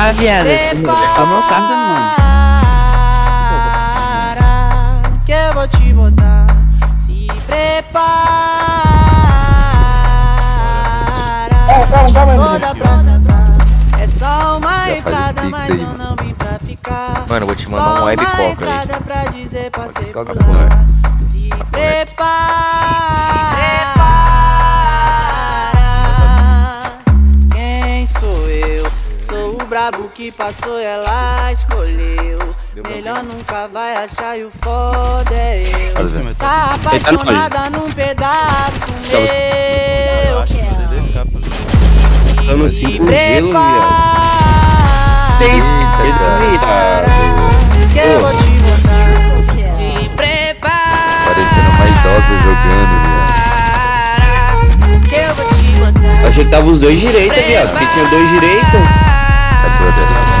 Ah, viado, tu não sabe, mano. Que eu vou te botar. Se prepara. Toda pra centrar. É só uma entrada, mas eu não vim pra ficar. Mano, eu vou te mandar um web Só uma coca aí. entrada pra dizer pra. Se prepara. Brabo que passou, ela escolheu. Melhor nunca vai achar e o foda é eu. Tá apaixonada num pedaço meu. Tá no Se 5G, prepara. Eita, Que eu vou te botar. Se prepara. Parecendo uma idosa jogando, Que eu vou te botar. Achei que tava os dois direitos, viado. Porque tinha dois direitos. with it.